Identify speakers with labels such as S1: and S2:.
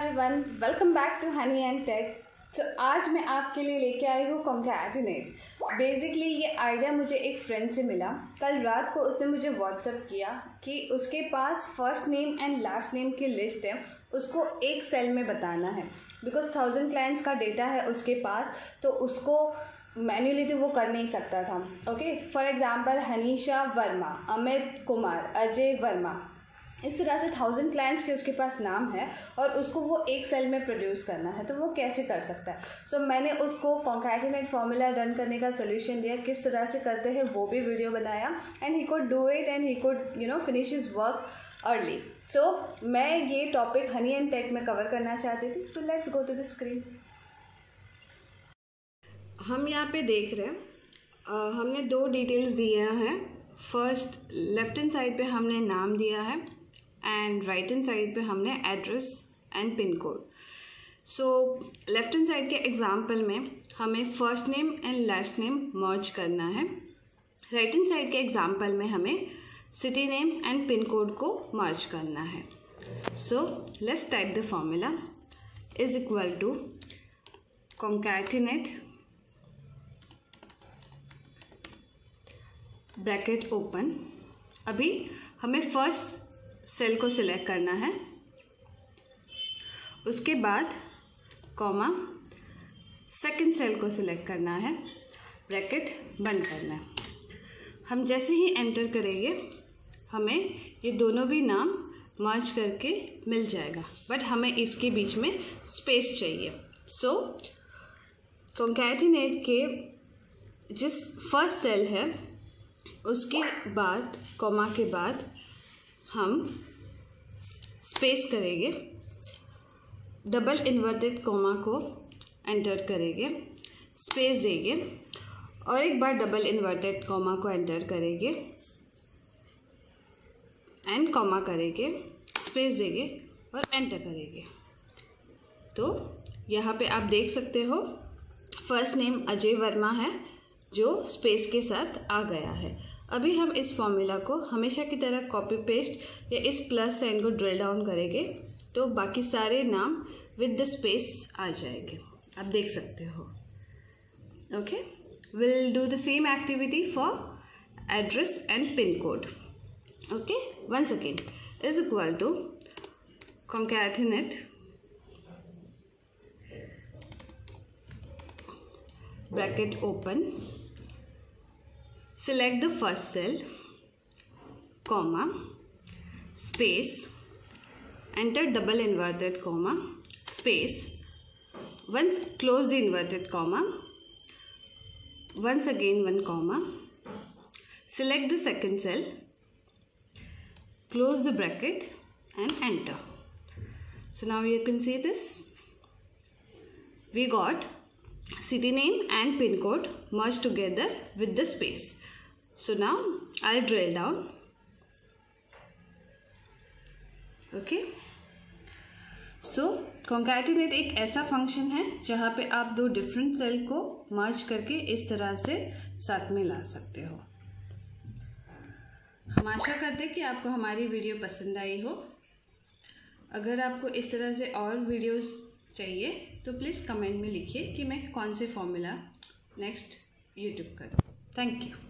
S1: Everyone welcome back to Honey and Tech तो आज मैं आपके लिए लेके आई हूँ कॉन्कैटिनेट बेसिकली ये आइडिया मुझे एक फ्रेंड से मिला। कल रात को उसने मुझे व्हाट्सअप किया कि उसके पास first name and last name की लिस्ट है। उसको एक सेल में बताना है। बिकॉज़ थाउज़ेंड क्लाइंट्स का डेटा है उसके पास तो उसको मैन्युअली तो वो कर नहीं सकता था। Okay for example Hanisha Verma Amit Kumar Ajay Verma इस तरह से थाउज़ेंड क्लाइंट्स के उसके पास नाम है और उसको वो एक सेल में प्रोड्यूस करना है तो वो कैसे कर सकता है? सो so, मैंने उसको कॉन्कैटिनेट फॉर्मूला रन करने का सोल्यूशन दिया किस तरह से करते हैं वो भी वीडियो बनाया and he could do it and he could you know finish is work early so मैं ये टॉपिक हनी एंड टेक में कवर करना चाहती थी so let's go to the screen हम यहाँ पे देख रहे हैं uh, हमने दो डिटेल्स दिए हैं। फ़र्स्ट लेफ़्ट हैंड साइड पे हमने नाम दिया है। एंड राइट हैंड साइड पे हमने address and pin code so left hand side के एग्ज़ाम्पल में हमें first name and last name merge करना है. राइट हैंड साइड के एग्ज़ाम्पल में हमें city name and pin code को मर्ज करना है. So let's type the formula is equal to concatenate bracket open अभी हमें फ़र्स्ट सेल को सिलेक्ट करना है। उसके बाद कॉमा सेकंड सेल को सिलेक्ट करना है। ब्रैकेट बंद करना है। हम जैसे ही एंटर करेंगे, हमें ये दोनों भी नाम मर्ज करके मिल जाएगा। बट हमें इसके बीच में स्पेस चाहिए। सो कंकैटिनेट के जिस फ़र्स्ट सेल है, उसके बाद कॉमा के बाद हम स्पेस करेंगे डबल इन्वर्टेड कोमा को एंटर करेंगे स्पेस देंगे और एक बार डबल इन्वर्टेड कॉमा को एंटर करेंगे एंड कॉमा करेंगे स्पेस देंगे और एंटर करेंगे। तो यहाँ पे आप देख सकते हो फ़र्स्ट नेम अजय वर्मा है, जो स्पेस के साथ आ गया है। अभी हम इस फॉर्मूला को हमेशा की तरह कॉपी पेस्ट या इस प्लस साइन को ड्रिल डाउन करेंगे तो बाकी सारे नाम विद द स्पेस आ जाएँगे। आप देख सकते हो। Okay will do the same activity for address and pin code okay once again is equal to concatenate bracket open select the first cell comma space enter double inverted comma space once close the inverted comma once again one comma select the second cell close the bracket and enter. So now you can see this. We got city name and pin code merged together with the space so now, I'll drill down. Okay so concatenate एक ऐसा function है, जहाँ पे आप दो different cell को मर्ज करके इस तरह से साथ में ला सकते हो। हम आशा करते हैं कि आपको हमारी वीडियो पसंद आई हो। अगर आपको इस तरह से और वीडियोस चाहिए तो प्लीज़ कमेंट में लिखिए कि मैं कौन से फॉर्मूला नेक्स्ट यूट्यूब करूँ। Thank you